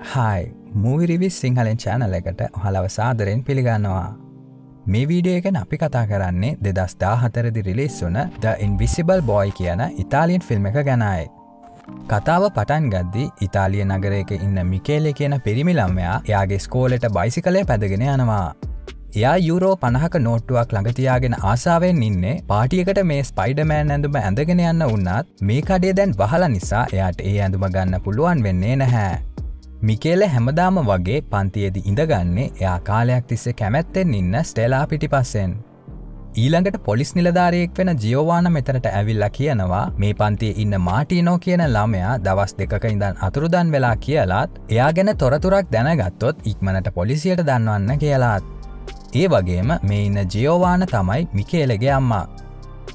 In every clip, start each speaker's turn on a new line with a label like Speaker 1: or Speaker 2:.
Speaker 1: Hi මූවිරිවිස් සිංහලෙන් චෑනල එකට හලව සාදරෙන් පිළිගන්නවා. මේ වීඩියෝ එකෙන් අපි කතා කරන්නේ දෙදස් දාහතරදි රිලිස් වන ද ඉන්විසිබල් බෝයි කියන ඉතාලියන් ෆිල්ම් එක ගැනයි. කතාව පටන් ගද්දි ඉතාලිය නගරයක ඉන්න මිකේලෙ කියන පිරිමිලම්මයා එයාගේ ස්කෝලට බයිසිකලය පැදගෙන යනවා. එයා යුරෝ පණහක නෝට්ටුවක් ළඟතියාගෙන ආසාාවෙන් ඉන්නේ පාටියකට මේ ස්පයිඩමෑන් ඇඳුම ඇඳගෙන යන්න උන්නත් මේ කඩේ දැන් වහල නිසා එයාට ඒ ඇඳුම ගන්න පුළුවන් වෙන්නේ නැහැ. මිකේල හැමදාම වගේ පන්තියේදි ඉඳගන්නේ එයා කාලයක් තිස්සේ කැමැත්තෙන් ඉන්න ස්ටෙලා පිටි පස්සෙන්. ඊළඟට පොලිස් නිලධාරයෙක් වෙන ජියෝවාන මෙතනට ඇවිල්ලා කියනවා මේ පන්තිය ඉන්න මාටිනෝ කියන ළමයා දවස් දෙකක ඉඳන් අතුරුදන් වෙලා කියලාත් එයා ගැන තොරතුරක් දැනගත්තොත් ඉක්මනට පොලිසියට දන්වන්න කියලාත්. ඒ වගේම මේ ඉන්න ජියෝවාන තමයි මිකේලගේ අම්මා.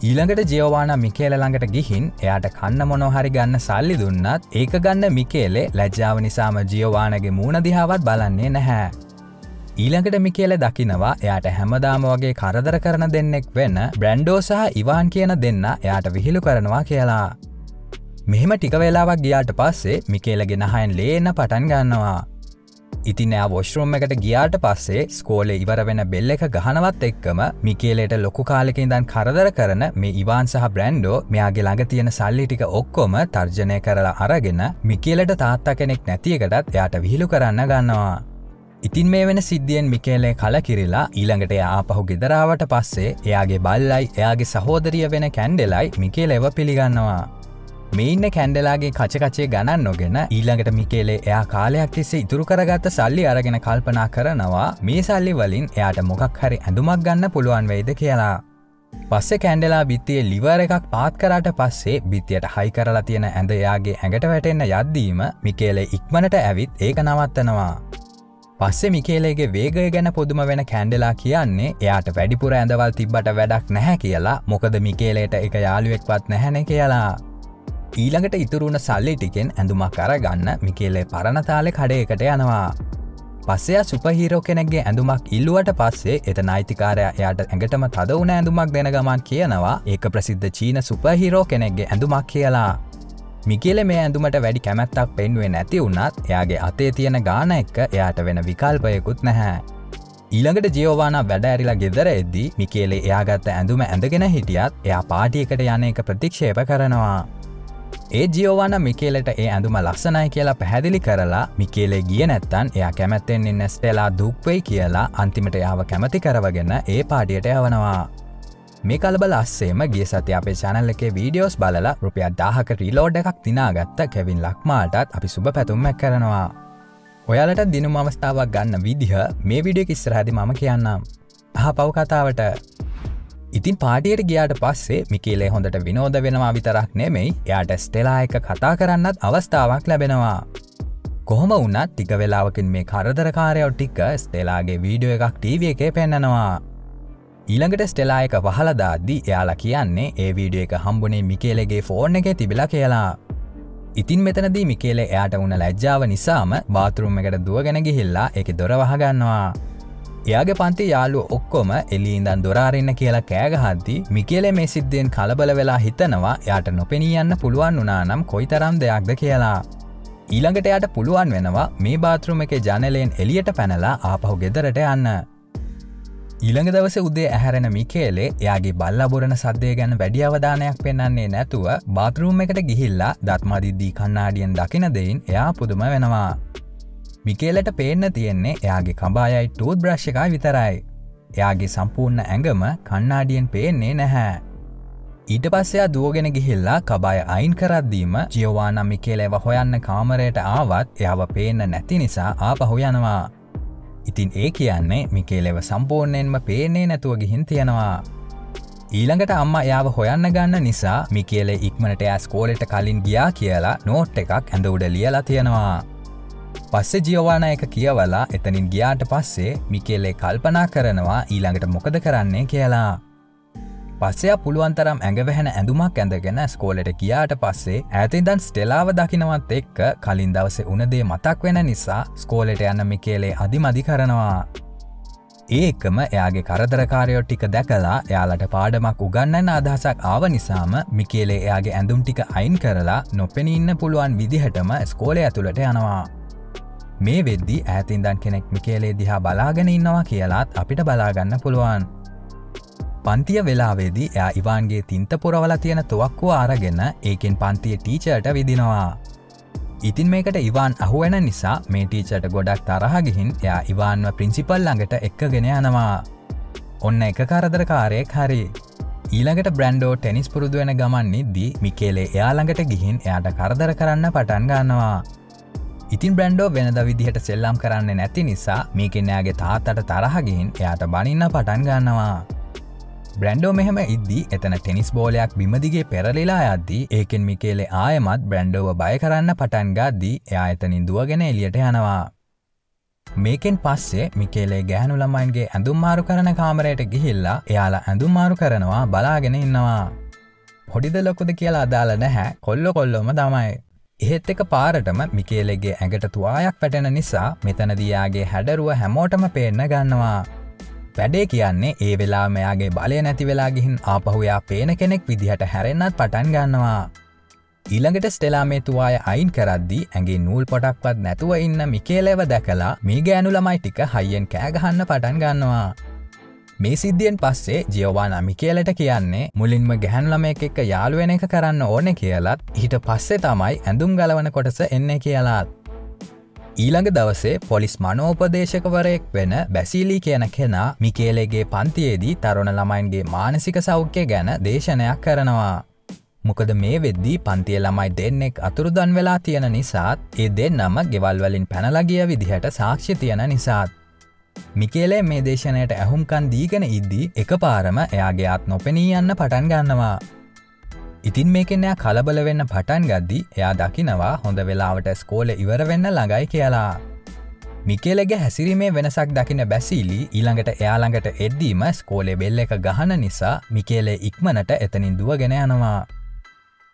Speaker 1: ඊළඟට ජියෝවාන මිකේල ළඟට ගිහින් එයාට කන්න මොනොහරි ගන්න සල්ලි දුන්නත් ඒක ගන්න මිකේලේ ලැජ්ජාව නිසාම ජියෝවානගේ මූුණ දිහාවත් බලන්නේ නැහැ. ඊළඟට මිකේල දකිනවා එයාට හැමදාම වගේ කරදර කරන දෙන්නෙක් වෙන්න බ්‍රැන්්ඩෝ සහ ඉවාන් කියන දෙන්න එයාට විහිළු කරනවා කියලා. මෙහෙම ටික වෙලාවක් ගියාට පස්සේ මිකේලගෙන හයින් ලේන පටන් ගන්නවා. ඉතින් එයා වොශ්රෝම් එකට ගියාට පස්සේ ස්කෝලේ ඉවර වෙන බෙල්ල එක ගහනවත් එක්කම මිකේලට ලොකු කාලෙක ඉදන් කරදර කරන මේ ඉවාන් සහ බ්‍රන්්ඩෝ මෙයාගේ ළඟ තියෙන සල්ලි ටික ඔක්කොම තර්ජනය කරලා අරගෙන මිකේලට තාත්තා කෙනෙක් නැතියකටත් එයාට විහිළු කරන්න ගන්නවා. ඉතින් මේ වෙන සිද්ධියෙන් මිකේලේ කල කිරිලා ඊළඟට ආපහු ගෙදරාවට පස්සේ එයාගේ බල්ලයි එයාගේ සහෝදරිය වෙන කැන්ඩෙලයි මිකේලෙව පිළිගන්නවා. මේ ඉන්න කැන්ඩලාගේ කචකචේ ගණන් නොගෙන ඊළඟට මිකේලේ එයා කාලයක් තිස්සේ ඉතුරු කරගත්ත සල්ලි අරගෙන කල්පනා කරනවා මේ සල්ලි වලින් එයාට මොකක් හරි ඇඳුමක් ගන්න පුළුවන් වෙයිද කියලා. පස්සෙ කැන්ඩලා බිත්තිය ලිවර එකක් පාත් කරට පස්සේ බිත්තියට හයි කරලා තියෙන ඇඳ එයාගේ ඇඟට වැටෙන්න යද්දීම මිකේලේ ඉක්මනට ඇවිත් ඒක නවත්තනවා. පස්සෙ මිකේලේගේ වේගය ගැන පොදුම වෙන කැන්ඩලා කියන්නේ එයාට වැඩිපුර ඇඳවල් තිබ්බට වැඩක් නැහැ කියලා මොකද මිකේලේට එක යාළුවෙක්වත් නැහැන කියලා. ඊළඟට ඉතුරුණ සල්ලි ටිකෙන් ඇඳුමක් අරගන්න මිකේලේ පරණතාලෙ කඩයකට යනවා. පස්සය සුපහිරෝ කෙනෙක්ගේ ඇඳුමක් ඉල්ලුවට පස්සේ එත නයිතිකාරය එයාට ඇඟටම තද වුණ ඇඳුමක් දෙන ගමන් කියනවා ඒක ප්‍රසිද්ධ චීන සුපහිරෝ කෙනෙක්ගේ ඇඳුමක් කියලා. මිකේල මේ ඇඳුමට වැඩි කැමැත්තක් පෙන්ුවේ නැති වුන්නත් එයාගේ අතේ තියෙන ගාන එක්ක එයාට වෙන විකල්පයකුත් නැහැ. ඊළඟට ජියෝවාන වැඩ ඇරිලා ගෙදර එද්දී මිකේලේ එයාගත්ත ඇඳුම ඇඳගෙන හිටියත් එයා පාටියකට යන එක ප්‍රතික්ෂේප කරනවා. ඒ ජියෝවාන මිකේලට ඒ ඇඳුම ලස්සනයි කියලා පැහැදිලි කරලා මිකේලේ ගිය නැත්තන් එයා කැමැත්තෙන් ඉන්න ස්ටෙලා දුක්වෙයි කියලා අන්තිමට යාව කැමති කරවගෙන ඒ පාටියට යවනවා. මේ කලබල අස්සේම ගිය සති අපේ චැනල් එකේ වීඩියෝස් බලලා රුපියත් දාහක රීලෝඩ් එකක් තිනාගත්ත කෙවින් ලක්මාටත් අපි සුභ පැතුම්මැක් කරනවා. ඔයාලට දිනුම අවස්ථාවක් ගන්න විදිහ මේ විඩිය ඉස්සරහදි මම කියන්නම්. අහ පව් කතාවට ඉතින් පාටියට ගියාට පස්සේ මිකේලේ හොඳට විනෝද වෙනවා විතරක් නෙමෙයි එයාට ස්ටෙලා එක කතා කරන්නත් අවස්ථාවක් ලැබෙනවා. කොහොම වන්නත් ටික වෙලාවකින් මේ කරදරකාරයව ටික්ක ස්ටෙලාගේ වීඩියෝ එකක් ටීව එකේ පෙන්න්නනවා. ඊළඟට ස්ටෙලා එක වහලදාද්දී එයාලා කියන්නේ ඒ වීඩියෝ එක හම්බුනේ මිකේලගේ ෆෝර්න් එක තිබිලා කියලා. ඉතින් මෙතනදී මිකේලේ එයාට උන්න ලැජ්ජාව නිසාම බාතරුම් එකට දුවගෙන ගිහිල්ලා එක දොර වහගන්නවා. එයාගේ පන්ති යාලුව ඔක්කොම එලින්දන් දොරාරන්න කියලා කෑගහද්දි මිකේල මේ සිද්ධියෙන් කලබල වෙලා හිතනවා යාට නොපෙනීයන්න පුළුවන් වනානම් කොයි තරම් දෙයක්ද කියලා. ඊළඟට යට පුළුවන් වෙනවා මේ බාතරුම එක ජනලයෙන් එලියට පැනලා ආපහු ගෙදරට යන්න. ඊළඟ දවස උදේ ඇහැරෙන මිකේලේ එයාගේ බල්ලබොරණ සද්දය ගැන වැඩි අවධානයක් පෙන්න්නන්නේ නැතුව බාතරුම් එකට ගිහිල්ලා දත්මදිද්දී කන්නාඩියෙන් දකින දෙයින් එයා පුදුම වෙනවා. මිකේලට පේන්න තියෙන්නේ එයාගේ කබායයි ටූත් බ්‍රශ් එකයි විතරයි. එයාගේ සම්පූර්ණ ඇඟම කන්නාඩියෙන් පේන්නේ නැහැ. ඊට පස්සයා දුවගෙන ගිහිල්ලා කබාය අයින් කරද්දීම ජියවානම් මිකේලෙව හොයන්න කාමරයට ආවත් එයාව පේන්න නැති නිසා ආපහු යනවා. ඉතින් ඒ කියන්නේ මිකේලෙව සම්පූර්ණයෙන්ම පේන්නේ නැතුව ගිහින් තියෙනවා. ඊළඟට අම්ම යාව හොයන්න ගන්න නිසා මිකේලේ ඉක්මනට ඇස් කෝලෙට කලින් ගියා කියලා නෝට් එකක් ඇඳ උඩ ලියලා තියෙනවා. පස්සෙ ජියවාන එක කියවලා එතනින් ගියාට පස්සේ මිකේලේ කල්පනා කරනවා ඊළඟට මොකද කරන්නේ කියලා. පස්සය පුළුවන්තරම් ඇඟවැහෙන ඇඳුමක් ඇඳගෙන ස්කෝලට කියාට පස්සේ ඇතිදන් ස්ටෙලාව දකිනවත් එක්ක කලින් දවස උනදේ මතක් වෙන නිසා ස්කෝලට යන්න මිකේලේ අධිමදි කරනවා. ඒකම එයාගේ කරදරකාරයෝ ටික දැකලා එයාලට පාඩමක් උගන්නන්න අදහසක් ආව නිසාම මිකේලේ එයාගේ ඇඳුම් ටික අයින් කරලා නොපෙනඉන්න පුළුවන් විදිහටම ස්කෝලය ඇතුළට යනවා. මේ වෙද්දි ඇතින්දන් කෙනෙක් මිකේලේ දිහා බලාගෙන ඉන්නවා කියලාත් අපිට බලාගන්න පුළුවන්. පන්තිය වෙලාවේදී එයා ඉවාන්ගේ තින්ත පුරවල තියෙන තුවක්කු ආරගෙන ඒකෙන් පන්තිය ටීචට විදිනවා. ඉතින් මේකට ඉවාන් අහුවෙන නිසා මේ ටීචට ගොඩක් තරහගිහින් එයා ඉවාන්ව ප්‍රින්සිපල් ළඟට එක්කගෙන යනවා. ඔන්න එක කරදරකාරයෙක් හරි. ඊළඟට බ්‍රන්ඩෝ ටෙනිස් පුරුදු වෙන ගමන් නිද්දී මිකේලේ එයාළඟට ගිහින් එයාට කරදර කරන්න පටන් ගන්නවා. ඉතින් බ්‍රන්ඩෝ වෙනද විදිහට සෙල්ලම් කරන්න නැති නිසා මේකෙන් එයාගේ තාත්තට තරහගිහින් එයාට බනින්න පටන් ගන්නවා. බ්‍රන්ඩෝ මෙහම ඉද්දී එතන ටෙනිස් බෝලයක් බිමදිගේ පෙරලිලා අද්දී ඒකෙන් මිකේලේ ආයමත් බ්‍රන්ඩෝව බය කරන්න පටන් ගද්දී එයා එතනින් දුවගෙන එලියට යනවා. මේකෙන් පස්සේ මිකේලේ ගෑනු ළමයින්ගේ ඇඳුම්මාරු කරන කාමරයට ගිහිල්ලා එයාලා ඇඳුම්මාරු කරනවා බලාගෙන ඉන්නවා. පොඩිද ලොකුද කියලා අදාල නැහැ කොල්ලො කොල්ලොම තමයි. එහෙත් එක පාරටම මිකේලෙගේ ඇඟට තුවායක් පැටෙන නිසා මෙතනදයාගේ හැඩරුව හැමෝටම පේන්න ගන්නවා. වැඩේ කියන්නේ ඒ වෙලා මෙයාගේ බලය නැති වෙලා ගිහින් ආපහුයා පේන කෙනෙක් විදිහට හැරෙන්න්නත් පටන් ගන්නවා. ඊළඟට ස්ටෙලා මේ තුවාය අයින් කරද්දි ඇගේ නූල් පොටක්වත් නැතුව ඉන්න මිකේලෙව දැකලා මේ ගෑනු ළමයි ටික හයියෙන් කෑගහන්න පටන් ගන්නවා. මේ සිද්ධියෙන් පස්සේ ජියෝවාන මිකේලට කියන්නේ මුලින්ම ගැහැන්ලමය එක්ක යාළුවෙන එක කරන්න ඕන කියලත් හිට පස්සේ තමයි ඇඳුම් ගලවන කොටස එන්න කියලාත්. ඊළඟ දවසේ පොලිස් මනෝපදේශකවරයෙක් වෙන බැසිලී කියන කෙනා මිකේලෙගේ පන්තියේදී තරුණ ළමයින්ගේ මානසික සෞඛ්‍ය ගැන දේශනයක් කරනවා. මොකද මේ වෙද්දී පන්තිය ළමයි දෙන්නෙක් අතුරුදන් වෙලා තියෙන නිසාත් ඒ දෙන්නම ගෙවල්වලින් පැනලගිය විදිහට සාක්ෂි තියෙන නිසාත්. මිකේලේ මේ දේශනයට ඇහුම්කන් දීගෙන ඉද්දී එක පාරම එයාගේ අත් නොපෙනී යන්න පටන් ගන්නවා. ඉතින් මේකෙන් එයා කලබල වෙන්න පටන් ගද්දි එයා දකිනවා හොඳ වෙලාවට ස්කෝල ඉවර වෙන්න ළඟයි කියලා. මිකේලගේ හැසිරීමේ වෙනසක් දකින බැසිලි ඊළඟට එයාළඟට එද්දීම ස්කෝලේ බෙල්ල එක ගහන නිසා මිකේලේ ඉක්මනට එතනින් දුවගෙන යනවා.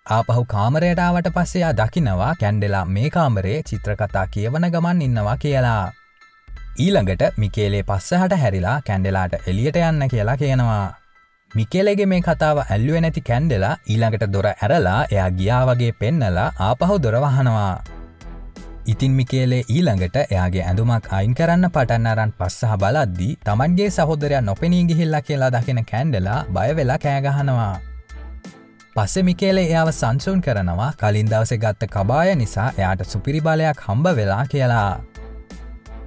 Speaker 1: ආපහු කාමරයටාවට පස්සෙයා දකිනවා කැන්ඩෙලා මේ කාමරේ චිත්‍රකතා කියවන ගමන් ඉන්නවා කියලා. ඊළඟට මිකේලේ පස්සහට හැරිලා කැන්ඩෙලාට එලියට යන්න කියලා කියනවා. මිකේලගේ මේ කතාව ඇල්ලුව නැති කැන්ඩෙලා ඊළඟට දොර ඇරලා එයා ගියා වගේ පෙන්නලා ආපහු දොරවහනවා. ඉතින් මිකේලේ ඊළඟට එයාගේ ඇඳුමක් අයින් කරන්න පටන්න අරන් පස්සහ බලද්දී තමන්ගේ සහෝදරයක් නොපෙනී ගිහිල්ලා කියලා දකින කැන්ඩෙලා බයවෙලා කෑගහනවා. පස්සෙ මිකේලේ එයාව සංසුන් කරනවා කලින් දවස ගත්ත කබාය නිසා එයාට සුපිරි බලයක් හම්බ වෙලා කියලා.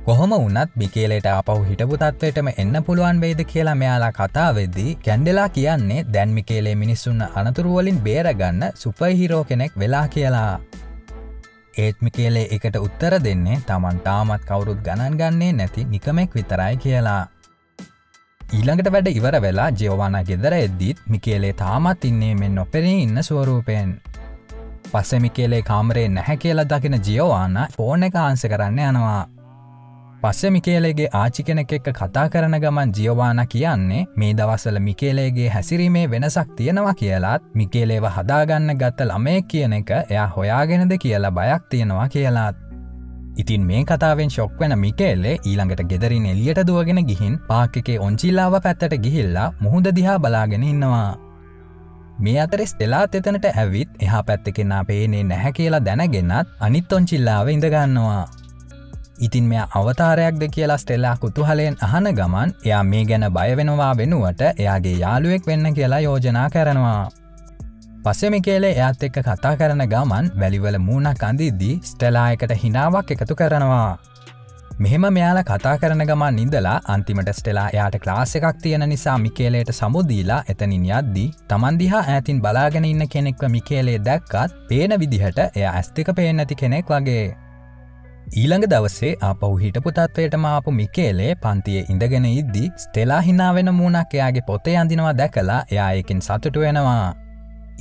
Speaker 1: කොහොම වන්නත් මිකේලට අපහු හිටපු තත්වයටම එන්න පුළුවන් වෙයිද කියලා මෙයාලා කතා වෙද්දී කැන්ඩෙලා කියන්නේ දැන් මිකේලේ මිනිස්සුන්න අනතුරුවලින් බේරගන්න සුපහිරෝ කෙනෙක් වෙලා කියලා. ඒත් මිකේලේ එකට උත්තර දෙන්නේ තමන් තාමත් කවුරුත් ගණන් ගන්නේ නැති නිකමෙක් විතරයි කියලා. ඊළඟට වැඩ ඉවර වෙලා ජයවාන ගෙදර එද්දීත් මිකේලේ තාමත් ඉන්නේ මෙ නොපෙරී ඉන්න ස්වරූපයෙන්. පස්සෙ මිකේලේ කාමරේ නැහැ කියලා දකින ජියෝවාන ෆෝන එක ආන්ස කරන්න යනවා. පස්සෙ මිකේලේගේ ආචි කෙනෙක් එක්ක කතා කරන ගමන් ජියවාන කියන්නේ මේ දවසල මිකේලේගේ හැසිරීමේ වෙනසක් තියෙනවා කියලාත් මිකේලේව හදාගන්න ගත්ත ළමය කියන එක එයා හොයාගෙනද කියලා බයක් තියෙනවා කියලාත්. ඉතින් මේ කතාවෙන් ශොක් වෙන මිකේල්ලේ ඊළඟට ගෙදරින් එලියට දුවගෙන ගිහින් පාක් එකේ ඔංචිල්ලාව පැත්තට ගිහිල්ලා මුහුද දිහා බලාගෙන ඉන්නවා. මේ අතර ස්ටෙලාත් එතනට ඇවිත් එහා පැත්තකෙනා පේනේ නැහැ කියලා දැනගෙනත් අනිත් ඔංචිල්ලාව ඉඳගන්නවා. ඉතින් මෙය අවතාරයක්ද කියලා ස්ටෙල්ලා කුතුහලයෙන් අහන ගමන් එයා මේ ගැන බයවෙනවා වෙනුවට එයාගේ යාළුවෙක් වෙන්න කියලා යෝජනා කරනවා. පස්සෙමි කියලේ එයත් එක්ක කතා කරන ගමන් වැලිවල මූුණක් අඳිද්දී ස්ටෙලායකට හිනාවක් එකතු කරනවා. මෙහෙම මෙයාල කතා කරන ගමන් නිදලා අන්තිමට ස්ටෙලා එයාට ක්ලාස එකක් තියෙන නිසා මිකේලේට සමුදීලා එතනින් යද්දී තමන්දිහා ඇතින් බලාගෙන ඉන්න කෙනෙක්ව මිකේලේ දැක්කත් පේන විදිහට එය ඇස්තික පේනැති කෙනෙක් වගේ. ඊළඟ දවසේ අපහු හිටපු තත්වයට ආපු මිකේලේ පන්තිය ඉඳගෙන ඉද්දි ස්ටෙලා හිනාවෙන මූුණක් එයාගේ පොතේ අඳිනවා දැකලා එයායකින් සතුටු වෙනවා.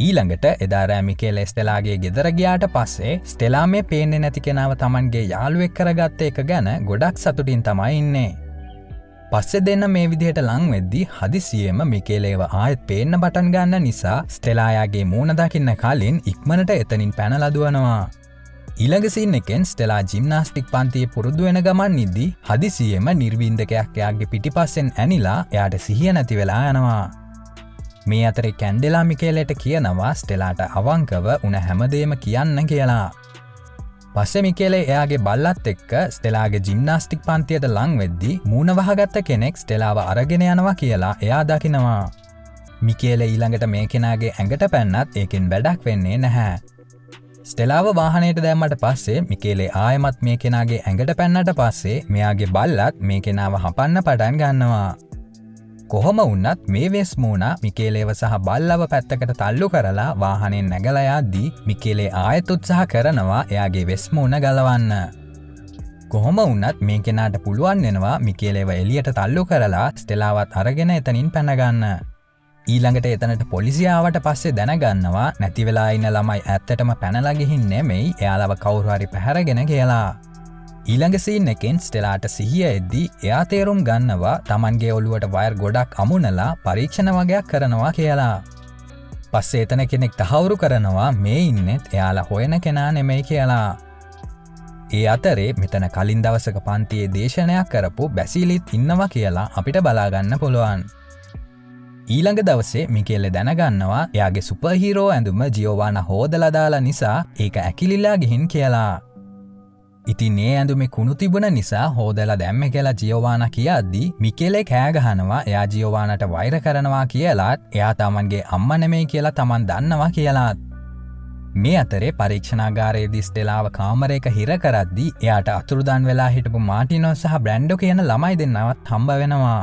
Speaker 1: ඊළඟට එදාරෑ මිකේල ස්ටෙලාගේ ගෙදරගයාට පස්සේ ස්ටෙලා මේ පේනෙ නැති කෙනාව තමන්ගේ යාළුවෙක් කරගත්ත එක ගැන ගොඩක් සතුටින් තමයි ඉන්නේ. පස්සෙ දෙන්න මේ විදිහට ලංවෙද්දි හදිසියම මිකේලේව ආයත් පේන්න බටන් ගන්න නිසා ස්ටෙලායාගේ මූුණ දකින්න කලින් ඉක්මනට එතනින් පැනලදුවනවා. ඊළඟසින් එකෙන් ස්ටෙලා ජිම්නාස්ටික් පන්තිය පුරුදු වෙන ගමන් නිද්දී හදිසියම නිර්වින්දකයක් එයාගේ පිටිපස්සෙන් ඇනිලා එයාට සිහිය නැති වෙලා යනවා. මේ අතරේ කැන්ඩෙලා මිකේලට කියනවා ස්ටෙලාට අවංකව උන හැමදේම කියන්න කියලා. පස්සෙ මිකේලේ එයාගේ බල්ලත් එක්ක ස්ටෙලාගේ ජිම්නාස්ටික් පන්තියට ලං වෙද්දි මූුණවහගත්ත කෙනෙක් ස්ටෙලාව අරගෙන යනවා කියලා එයා දකිනවා. මිකේල ඊළඟට මේ කෙනගේ ඇඟට පැන්නත් ඒකෙන් වැඩක් වෙන්නේ නැහැ. ස්ටෙලාව වාහනයට දැම්මට පස්සේ මිකේලේ ආයමත් මේ කෙනගේ ඇඟට පැන්නට පස්සේ මෙයාගේ බල්ලත් මේ කෙනාව හපන්න පටන් ගන්නවා. කොහොම උන්නත් මේ වෙස් මූුණ මිකේලේව සහ බල්ලව පැත්තකට තල්ලු කරලා වාහනෙන් නැගලයාද්දී මිකේලේ ආයත් උත්සාහ කරනවා එයාගේ වෙස්මූුණ ගලවන්න. කොහොම උන්නත් මේ කෙනාට පුළුවන් වෙනවා මිකේලේව එලියට තල්ලු කරලා ස්ටෙලාවත් අරගෙන එතනින් පැනගන්න. ඊළඟට එතනට පොලිසියාවට පස්සේ දැනගන්නවා නැතිවෙලා ඉන්න ළමයි ඇත්තටම පැනලගිහින් නෙමෙයි එයාලව කවුරුහරි පැහැරගෙන කියලා. ඊළඟ සීන් එකෙන් ස්ටෙලාට සිහිය එද්දී එයා තේරුම් ගන්නවා තමන්ගේ ඔළුවට වයර් ගොඩක් අමුණලා පරීක්ෂණ වගයක් කරනවා කියලා. පස්සේ එතන කෙනෙක් තහවුරු කරනවා මේ ඉන්නෙත් එයාලා හොයන කෙනා නෙමෙයි කියලා. ඒ අතරේ මෙතන කලින් දවසක පන්තියේ දේශනයක් කරපු බැසිලිත් ඉන්නවා කියලා අපිට බලාගන්න පුළුවන්. ඊළඟ දවසේ මිකෙල්ල දැනගන්නවා එයාගේ සුපහිරෝ ඇඳුම ජියෝවාන හෝදලදාලා නිසා ඒක ඇකිලිලා ගිහින් කියලා. ඉතින් ඒ ඇඳුමේ කුණු තිබුණ නිසා හෝදලා දැම්ම කියලා ජියෝවාන කියද්දී මිකෙලේ කෑගහනවා එයා ජියෝවානට වෛර කරනවා කියලාත් එයා තමන්ගේ අම්ම නෙමේ කියලා තමන් දන්නවා කියලාත්. මේ අතරේ පරීක්ෂණාගාරයේ දිස්ටෙලාව කාමරයක හිර කරද්දී එයාට අතුරුදන් වෙලා හිටපු මාටිනෝ සහ බ්‍රැන්්ඩෝ කියන ළමයි දෙන්නවත් හම්බ වෙනවා.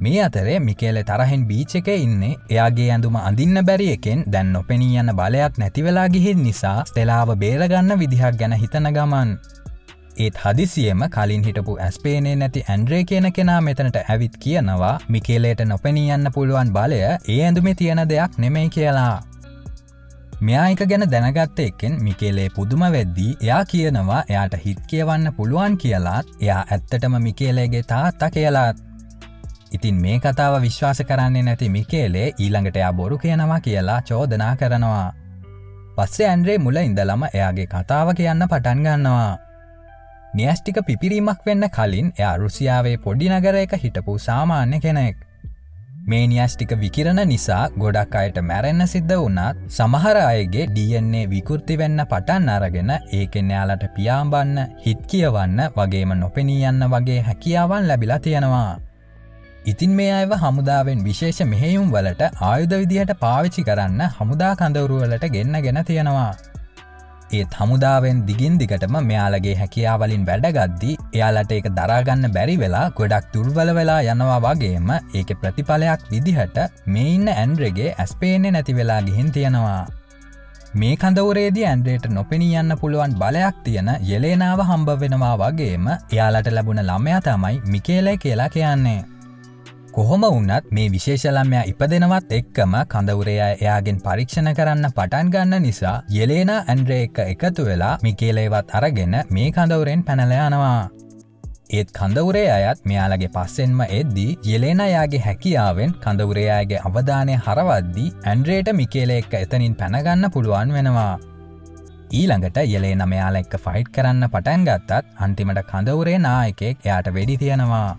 Speaker 1: මේ අතරේ මිකේලෙ තරහෙන් බීච් එක ඉන්නේ එයාගේ ඇඳුම අඳින්න බැරි එකෙන් දැන් නොපෙනී යන්න බලයක් නැතිවෙලා ගිහින් නිසා ස්ටෙලාව බේරගන්න විදිහක් ගැන හිතන ගමන්. ඒත් හදිසියම කලින් හිටපු ඇස්පේනේ නැති ඇන්ඩ්‍රේ කියන කෙනා මෙතනට ඇවිත් කියනවා මිකේලේට නොපෙනී යන්න පුළුවන් බලය ඒ ඇඳුමේ තියෙන දෙයක් නෙමෙයි කියලා. මෙයායික ගැන දැනගත්ත එකෙන් මිකේලේ පුදුම වෙද්දී එයා කියනවා එයාට හිත් කියවන්න පුළුවන් කියලාත් එයා ඇත්තටම මිකේලේගේ තාත්තා කියලාත් ඉතින් මේ කතාව විශ්වාස කරන්නේ නැති මිකේලේ ඊළඟට එයා බොරු කියනවා කියලා චෝදනා කරනවා. පස්සේ ඇන්ඩ්‍රේ මුල ඉඳලම එයාගේ කතාව කියන්න පටන් ගන්නවා. නියස්ටික පිපිරීමක් වෙන්න කලින් එයා රුසියාවේ පොඩි නගර එක හිටපු සාමාන්‍ය කෙනෙක්. මේ නියස්ටික විකිරණ නිසා ගොඩක් අයට මැරෙන්න සිද්ධ වුණත් සමහර අයගේ DNA විකෘති වෙන්න පටන් අරගෙන ඒකෙන් එයාලට පියාම්බන්න හිත් කියවන්න වගේම නොපෙනී යන්න වගේ හැකියාවන් ලැබිලා තියෙනවා. ඉතින් මේ අයව හමුදාවෙන් විශේෂ මෙහෙයුම් වලට ආයුධ විදිහට පාවිච්චි කරන්න හමුදා කඳවරුවලට ගෙන්න්න ගෙන තියෙනවා. ඒත් හමුදාවෙන් දිගින් දිගටම මෙයාලගේ හැකියාවලින් වැඩගද්දි එයාලට ඒක දරාගන්න බැරි වෙලා ගොඩක් දුර්වල වෙලා යනවා වගේම ඒක ප්‍රතිඵලයක් විදිහට මේ ඉන්න ඇන්ඩ්‍රගේ ඇස්පේනෙ නැති වෙලා ගිහින් තියෙනවා. මේ කඳවරේදී ඇන්ඩ්‍රේට නොපෙනී යන්න පුළුවන් බලයක් තියෙන යෙලේනාව හම්බ වෙනවා වගේම එයාලට ලැබුණ ළමයා තමයි මිකේලය කියලා කියන්නේ. කොහොම වන්නත් මේ විශේෂලම්මයා ඉපදෙනවත් එක්කම කඳවුරයා එයාගෙන් පරීක්ෂණ කරන්න පටන් ගන්න නිසා යෙලේන ඇන්ඩ්‍රේ එක එකතු වෙලා මිකේලේවත් අරගෙන මේ කඳවුරෙන් පැනලයනවා. ඒත් කඳවුරේ අයත් මෙයාලගේ පස්සෙන්ම එද්දී යෙලේනයාගේ හැකියාවෙන් කඳවුරයාගේ අවධානය හරවද්දී ඇන්ඩ්‍රේට මිකේල එක්ක එතනින් පැනගන්න පුළුවන් වෙනවා. ඊළඟට යෙලේ නමයාල එක්ක ෆයිට් කරන්න පටන් ගත්තත් අන්තිමට කඳවුරේ නායකෙක් එයාට වෙඩි තියෙනවා.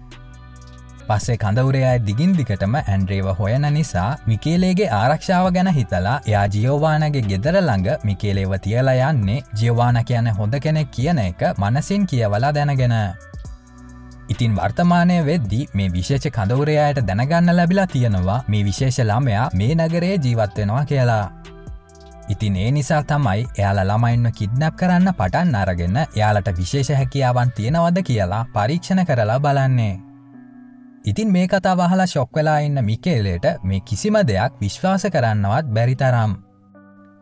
Speaker 1: පස්සේ කඳවරයා දිගින් දිකටම ඇන්ඩ්‍රේව හොයන නිසා මිකේලේගේ ආරක්ෂාව ගැන හිතලා එයා ජියෝවානගේ ගෙදර ළඟ මිකේලේව තියලා යන්නේ ජියවාන කියන හොඳ කෙනෙක් කියන එක මනසින් කියවලා දැනගෙන. ඉතින් වර්තමානය වෙද්දි මේ විශේෂ කඳවරයායට දැනගන්න ලැබිලා තියෙනවා මේ විශේෂ ළමයා මේ නගරේ ජීවත්වෙනවා කියලා. ඉතින් ඒ නිසා තමයි එයාලා ළමයින්ව කිඩ්නැප් කරන්න පටන් අරගෙන එයාලට විශේෂ හැකියාවන් තියෙනවද කියලා පරීක්ෂණ කරලා බලන්නේ. ඉතින් මේ කතා වහලා ශොක් වෙලා ඉන්න මිකේලේට මේ කිසිම දෙයක් විශ්වාස කරන්නවත් බැරිතරම්.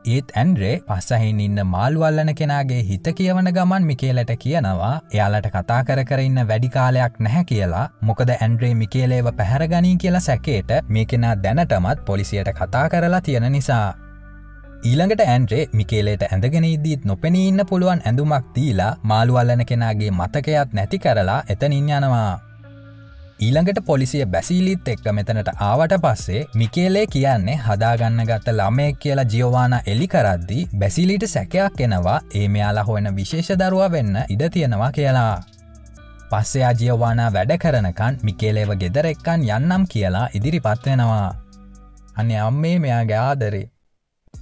Speaker 1: ඒත් ඇන්ඩ්‍රේ පස්සහින් ඉන්න මාල්ුවල්ලන කෙනගේ හිත කියවන ගමන් මිකේලට කියනවා එයාලට කතා කර කර ඉන්න වැඩි කාලයක් නැහැ කියලා මොකද ඇන්ඩ්‍රේ මිකේලේව පැහැරගනී කියලා සැකේට මේ කෙනා දැනටමත් පොලිසියට කතා කරලා තියෙන නිසා. ඊළඟට ඇන්ඩ්‍රේ මිකේලේට ඇඳගෙන ඉදීත් නොපෙනී ඉන්න පුළුවන් ඇඳුමක් දීලා මාළුවල්ලන කෙනගේ මතකයක් නැති කරලා එතනින් යනවා. ඊළඟට පොලිසිය බැසිලිත් එක්ක මෙතනට ආවට පස්සේ මිකේලේ කියන්නේ හදාගන්න ගත්ත ළමයෙක් කියලා ජියෝවාන එලි කරද්දි බැසිලිට සැකයක් එනවා ඒ මෙයාලා හොයන විශේෂ දරුවා වෙන්න ඉඩ තියෙනවා කියලා. පස්සේ අජියෝවානා වැඩ කරනකන් මිකේලේව ගෙදර එක්කන් යන්නම් කියලා ඉදිරිපත් වෙනවා. අන්න අම්මේ මෙයාගේ ආදරේ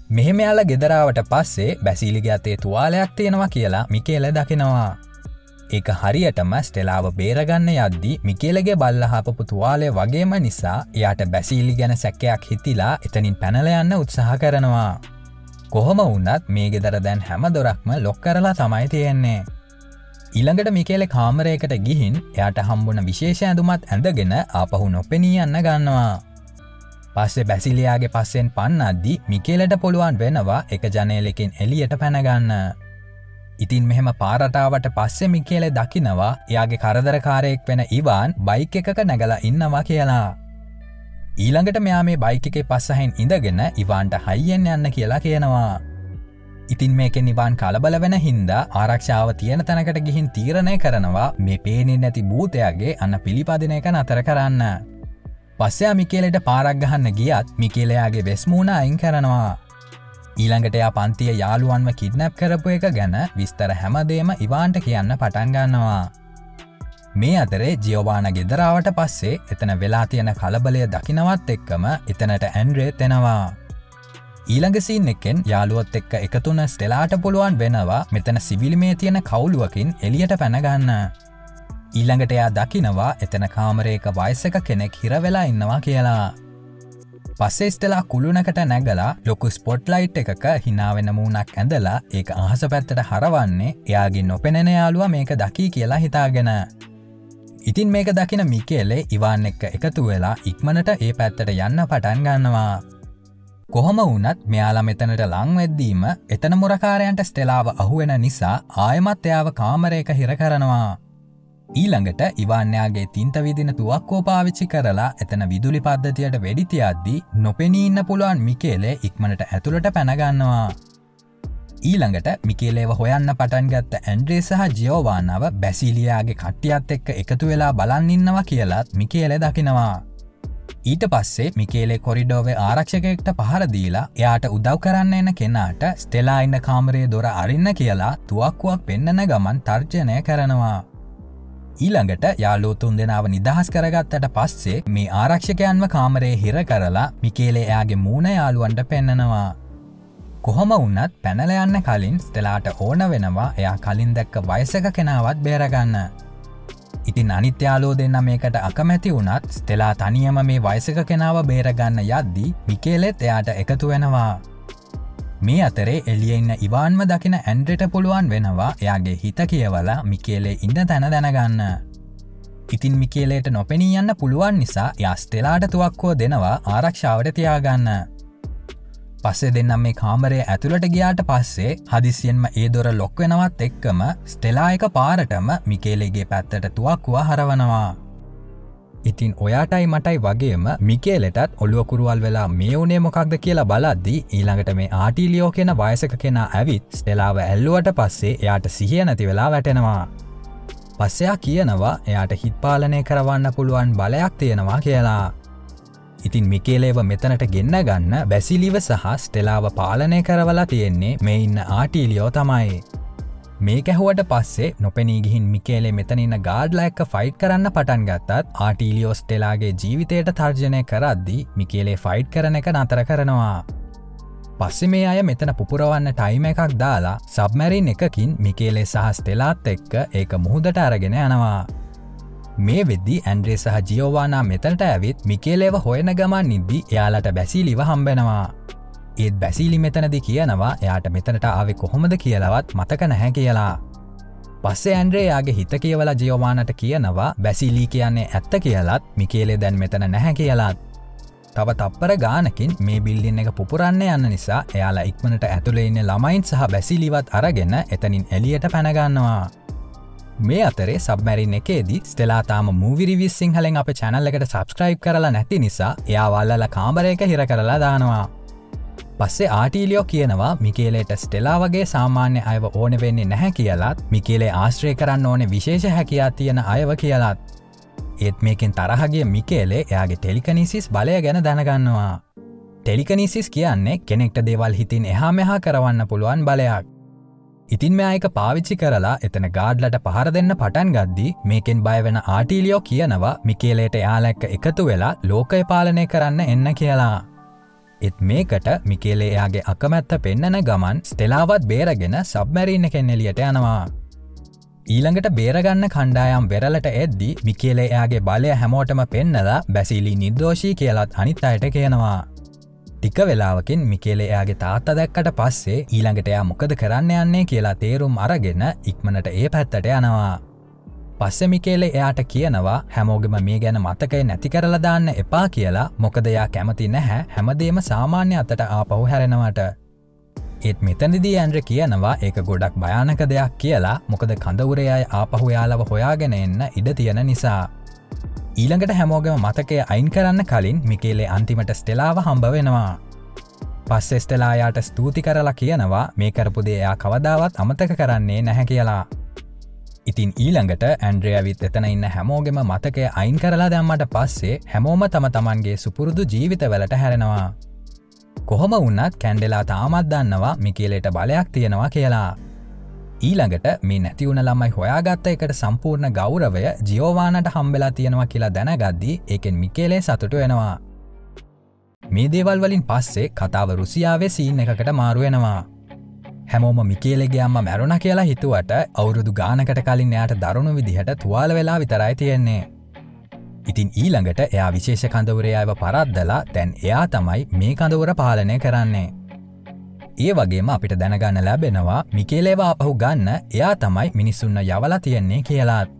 Speaker 1: මෙහෙම යාල ගෙදරාවට පස්සේ බැසිලිගේ අතේ තුවාලයක් තියෙනවා කියලා මිකේල දකිනවා. ඒක හරියටම ස්ටෙලාව බේරගන්න යද්දි මිකේලගේ බල්ලහපපු තුවාලය වගේම නිසා එයාට බැසිලි ගැන සැකයක් හිතිලා එතනින් පැනල යන්න උත්සාහ කරනවා. කොහොම වන්නත් මේ ගෙදර දැන් හැම දොරක්ම ලොක් කරලා තමයි තියෙන්නේ. ඊළඟට මිකේල කාමරයකට ගිහින් එයට හම්බුන විශේෂ ඇඳුමත් ඇඳගෙන ආපහු නොපෙනී යන්න ගන්නවා. පස්සේ බැසිලියයාගේ පස්සෙන් පන්නද්දි මිකේලට පුළුවන් වෙනවා එක ජනේලෙකින් එලියට පැනගන්න. ඉතින් මෙහෙම පාරටාවට පස්සෙ මිකේලෙ දකිනවා එයාගේ කරදරකාරයෙක් වෙන ඉවාන් බයික් එකක නැගලා ඉන්නවා කියලා. ඊළඟට මෙයා මේ බයික එකේ පස්සහෙන් ඉඳගෙන ඉවාන්ට හයියෙන් යන්න කියලා කියනවා. ඉතින් මේකෙන් නිවාන් කලබල වෙන හින්දා ආරක්ෂාව තියෙන තැනකට ගිහින් තීරණය කරනවා මේ පේනෙන් නැති භූතයාගේ අන්න පිළිපදින එක නතර කරන්න. පස්සයා මිකේලට පාරක් ගහන්න ගියත් මිකේලයාගේ වෙස්මූුණ අයින් කරනවා. ඊළඟට එයා පන්තිය යාළුවන්ව කිඩ්නැප් කරපු එක ගැන විස්තර හැමදේම ඉවාන්ට කියන්න පටන් ගන්නවා. මේ අතරේ ජියෝවාන ගෙදරාවට පස්සේ එතන වෙලා තියෙන කලබලය දකිනවත් එක්කම එතනට ඇන්ඩ්‍රේ තෙනවා. ඊළඟසින් එකෙන් යාළුවොත් එක්ක එකතුන ස්ටෙලාට පුළුවන් වෙනවා මෙතන සිවිලිමේ තියෙන කවුලුවකින් එලියට පැනගන්න. ඊළඟට එයා දකිනවා එතන කාමරයක වයසක කෙනෙක් හිරවෙලා ඉන්නවා කියලා. පස්සේ ස්ටලා කුළුණකට නැගලා ලොකු ස්පොට්ලයිට් එකක හිනාවෙන මූුණක් ඇඳලා ඒක අහස පැත්තට හරවන්නේ එයාගින් නොපෙනෙන යාළුව මේක දකී කියලා හිතාගෙන. ඉතින් මේක දකින මිකේලේ ඉවාන් එක්ක එකතු වෙලා ඉක්මනට ඒ පැත්තට යන්න පටන් ගන්නවා. කොහොම වනත් මෙයාලා මෙතනට ලංවෙද්දීම එතන මුරකාරයන්ට ස්ටෙලාව අහුවෙන නිසා ආයමත් එයාව කාමරයක හිර කරනවා. ඊළඟට ඉවන්යාගේ තින්ත විදින තුවක්කෝ පාවිච්චි කරලා එතන විදුලි පද්ධතියට වෙඩිතියද්දී නොපෙනීන්න පුළුවන් මිකේලේ ඉක්මනට ඇතුළට පැනගන්නවා. ඊළඟට මිකේලේව හොයන්න පටන් ගත්ත ඇන්ඩ්‍රේ සහ ජියෝවානාව බැසිලියයාගේ කට්ටියත් එක්ක එකතු වෙලා බලන්ඉන්නවා කියලත් මිකේලෙ දකිනවා. ඊට පස්සේ මිකේලේ කොරිඩෝවේ ආරක්ෂකයෙක්ට පහරදීලා එයාට උදව් කරන්න එන කෙනාට ස්ටෙලා ඉන්න කාමරයේ දොර අරින්න කියලා තුවක්කුවක් පෙන්නන ගමන් තර්ජනය කරනවා. ඊළඟට යාලෝතුන් දෙනාව නිදහස් කරගත්තට පස්සේ මේ ආරක්ෂකයන්ව කාමරයේ හිර කරලා මිකේලේ එයාගේ මූුණ යාළුවන්ට පෙන්නනවා. කොහොම වන්නත් පැනල යන්න කලින් ස්ටෙලාට ඕන වෙනවා එයා කලින් දැක්ක වයසක කෙනාවත් බේරගන්න. ඉතින් අනිත්‍යාලෝ දෙන්න මේකට අකමැති වුනත් ස්ටෙලා තනියම මේ වයිසක කෙනාව බේරගන්න යද්දී මිකේලෙත් එයාට එකතු වෙනවා. මේ අතරේ එලියඉන්න ඉවාන්ම දකින ඇන්ඩ්‍රට පුළුවන් වෙනවා එයාගේ හිත කියවලා මිකේලේ ඉන්න තැන දැනගන්න. ඉතින් මිකේලේට නොපෙනී යන්න පුළුවන් නිසා යස්ටෙලාට තුවක්කෝ දෙනවා ආරක්ෂාවට තියාගන්න. පස්සේ දෙන්නම් මේ කාමරය ඇතුළට ගියාට පස්සේ හදිසියෙන්ම ඒ දොර ලොක්වෙනවත් එක්කම ස්ටෙලායක පාරටම මිකේලෙගේ පැත්තට තුවක්කුව හරවනවා. ඉතින් ඔයාටයි මටයි වගේම මිකේලෙටත් ඔල්ලුවකුරුවල් වෙලා මේ වනේ මොකක්ද කියලා බලද්දී ඊළඟට මේ ආටිලියෝ කියෙන වයසක කෙනා ඇවිත් ස්ටෙලාව ඇල්ලුවට පස්සේ එයාට සිහිය නැති වෙලා වැටෙනවා. පස්සයා කියනවා එයාට හිත් පාලනය කරවන්න පුළුවන් බලයක් තියෙනවා කියලා. ඉතින් මිකේලේව මෙතනට ගෙන්න ගන්න බැසිලිව සහ ස්ටෙලාව පාලනය කරවලා තියෙන්නේ මේ ඉන්න ආටීලියෝ තමයි. මේ ඇහුවට පස්සේ නොපෙනී ගිහින් මිකේලේ මෙතනන්න ගාඩ්ල එක්ක ෆයිට් කරන්න පටන් ගත්තත් ආටීලියෝස් ටෙලාගේ ජීවිතයට තර්ජනය කරද්දී මිකේලේ ෆයිට් කරන එක නතර කරනවා. පස්සෙ මේ අය මෙතන පුපුරවන්න ටයිම එකක් දාලා සබමැරින් එකකින් මිකේලේ සහ ස්ටෙලාත් එක්ක ඒක මුහුදට අරගෙන යනවා. මේ වෙද්දි ඇන්ඩ්‍රේ සහ ජියෝවානා මෙතනට ඇවිත් මිකේලේව හොයන ගමන් නිද්දි එයාලට බැසිලිව හම්බෙනවා. ඒත් බැසිලි මෙතනදි කියනවා එයාට මෙතනට ආවෙ කොහොමද කියලවත් මතක නැහැ කියලා. පස්සේ ඇන්ඩ්‍රේයාගේ හිත කියවල ජියෝවානට කියනවා බැසිලී කියන්නේ ඇත්ත කියලත් මිකේලේ දැන් මෙතන නැහැ කියලාත්. තව තප්පර ගානකින් මේ බිල්ලින් එක පුපුරන්න යන්න නිසා එයාලා ඉක්මනට ඇතුළේ ඉන්න ළමයින් සහ බැසිලිවත් අරගෙන එතනින් එලියට පැනගන්නවා. මේ අතරේ සබමැරින් එකේදී ස්ටෙලාතාම මූවිරිවිස් සිංහලෙන් අප චැනල් එකට සබස්ක්‍රයිබ් කරලා නැති නිසා එයාවල්ලල කාමරයක හිර කරලා දානවා. පස්සේ ආටීලියෝ කියනවා මිකේලේට ස්ටෙලා වගේ සාමාන්‍ය අයව ඕන වෙන්නේ නැහැ කියලාත් මිකේලේ ආශ්‍රය කරන්න ඕන විශේෂ හැකයා තියෙන අයව කියලාත්. ඒත් මේකෙන් තරහගේ මිකේලේ එයාගේ ටෙලිකනිසිස් බලය ගැන දැනගන්නවා. ටෙලිකනිසිස් කියන්නේ කෙනෙක්ට දේවල් හිතින් එහා මෙහා කරවන්න පුළුවන් බලයක්. ඉතින් මෙයායක පාවිච්චි කරලා එතන ගාඩ්ලට පහර දෙන්න පටන් ගද්දී මේකෙන් බයවෙන ආටීලියෝ කියනවා මිකේලේට යාලැක්ක එකතු වෙලා ලෝකය පාලනය කරන්න එන්න කියලා. එත් මේකට මිකේලේ එයාගේ අකමැත්ත පෙන්නන ගමන් ස්ටෙලාවත් බේරගෙන සබ්මැරීන්න කෙන්නෙලියට යනවා. ඊළඟට බේරගන්න කණ්ඩායම් වෙරලට එද්දි මිකේලේ එයාගේ බලය හැමෝටම පෙන්නලා බැසිලි නිර්දෝෂී කියලත් අනිත් අයට කියනවා. ටික වෙලාවකින් මිකේලේ එයාගේ තාත්ත දැක්කට පස්සේ ඊළඟට එයා මොකද කරන්න යන්නේ කියලා තේරුම් අරගෙන ඉක්මනට ඒ පැත්තට යනවා. පස්සෙ මිකේලේ එයාට කියනවා හැමෝගෙම මේ ගැන මතකය නැති කරලා දාන්න එපා කියලා මොකද එයා කැමති නැහැ හැමදේම සාමාන්‍ය අතට ආපහු හැරෙනවට. ඒත් මෙතනිදී ඇන්ද්‍ර කියනවා ඒක ගොඩක් භයානක දෙයක් කියලා මොකද කඳවුරයයි ආපහු යාලව හොයාගෙන එන්න ඉඩ තියෙන නිසා. ඊළඟට හැමෝගම මතකය අයින් කරන්න කලින් මිකේලේ අන්තිමට ස්ටෙලාව හම්බ වෙනවා. පස්සෙ ස්ටෙලායාට ස්තුති කරලා කියනවා මේ කරපුදේ එයා කවදාවත් අමතක කරන්නේ නැහැ කියලා. ඉතින් ඊළඟට ඇන්ඩ්‍රයාවිත් එතන ඉන්න හැමෝගෙම මතකය අයින් කරලා දැම්මට පස්සේ හැමෝම තම තමන්ගේ සුපුරුදු ජීවිතවලට හැරෙනවා. කොහොම වන්නත් කැන්ඩෙලා තාමත් දන්නවා මිකේලේට බලයක් තියෙනවා කියලා. ඊළඟට මේ නැතිවුණ ළමයි හොයාගත්ත එකට සම්පූර්ණ ගෞරවය ජියෝවානට හම්බෙලා තියෙනවා කියලා දැනගද්දී ඒකෙන් මිකේලේ සතුටු වෙනවා. මේ දේවල් වලින් පස්සේ කතාව රුසියාවේ සීන් එකකට මාරුවෙනවා. හැමෝම මිකේලෙගේ අම්ම මැරුණ කියලා හිතුවට අවුරුදු ගානකට කලින් එයාට දරුණු විදිහට තුවාල වෙලා විතරයි තියෙන්නේ. ඉතින් ඊළඟට එයා විශේෂ කඳවරයාව පරද්දලා තැන් එයා තමයි මේ කඳවර පාලනය කරන්නේ. ඒ වගේම අපිට දැනගන්න ලැබෙනවා මිකේලේවා අපහු ගන්න එයා තමයි මිනිස්සුන්න යවලා තියෙන්නේ කියලාත්.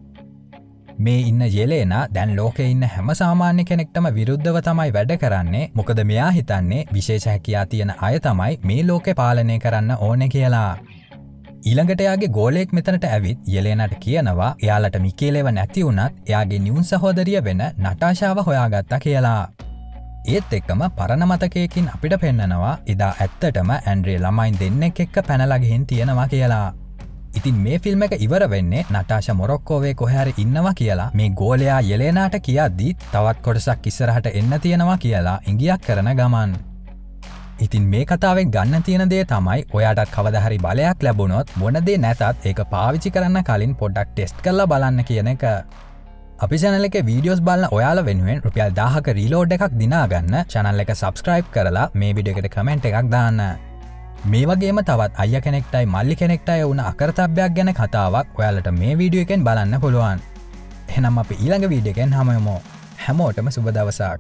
Speaker 1: මේ ඉන්න යෙලේන දැන් ලෝක ඉන්න හැම සාමාන්‍ය කෙනෙක්ටම විරුද්ධව තමයි වැඩ කරන්නේ මොකද මෙයා හිතන්නේ විශේෂ හැකයා තියෙන අය තමයි මේ ලෝකෙ පාලනය කරන්න ඕන කියලා. ඊළඟට යාගේ ගෝලෙක් මෙතනට ඇවිත් යෙලේනට කියනවා එයාලට මිකේලෙව නැති වුනත් එයාගේ නිවුන් සහෝදරිය වෙන නටාශාව හොයාගත්තා කියලා. ඒත් එක්කම පරණ මතකයකින් අපිට පෙන්නනවා එදා ඇත්තටම ඇන්ඩ්‍රේ ළමයින් දෙන්නෙක් එක්ක පැනලගහින් තියෙනවා කියලා. ඉතින් මේ ෆිල්ම් එක ඉවර වෙන්නේ නටාශ මොරොක්කෝවේ කොහැර ඉන්නවා කියලා මේ ගෝලයා යෙලේනාට කියද්දී තවත් කොටසක් ඉස්සරහට එන්න තියෙනවා කියලා ඉංගියක් කරන ගමන්. ඉතින් මේ කතාවෙන් ගන්න තියෙන දේ තමයි ඔයාටත් කවදහරි බලයක් ලැබුණොත් මොනදේ නැතත් ඒක පාවිචි කරන්න කලින් පොඩ්ඩක් ටෙස්ට් කරලා බලන්න කියන එක. අපි චැනල එක වීඩියෝස් බලන්න ඔයාල වෙනුවෙන් රුපියල් දාහක රීලෝඩ් එකක් දිනාගන්න චැනල් එක සබස්ක්‍රයිබ් කරලා මේ විඩිය එකට කමෙන්ට් එකක් දාන්න. මේ වගේම තවත් අය කෙනෙක්ටයි මල්ලි කෙනෙක්ටය වුණ අකරතබ්‍යයක් ගැන කතාවක් ඔයාලට මේ වීඩියෝ එකෙන් බලන්න පුළුවන්. එහෙනම් අප ඊළඟ වීඩියකෙන් හමයමෝ හැමෝටම සුබ දවසක්.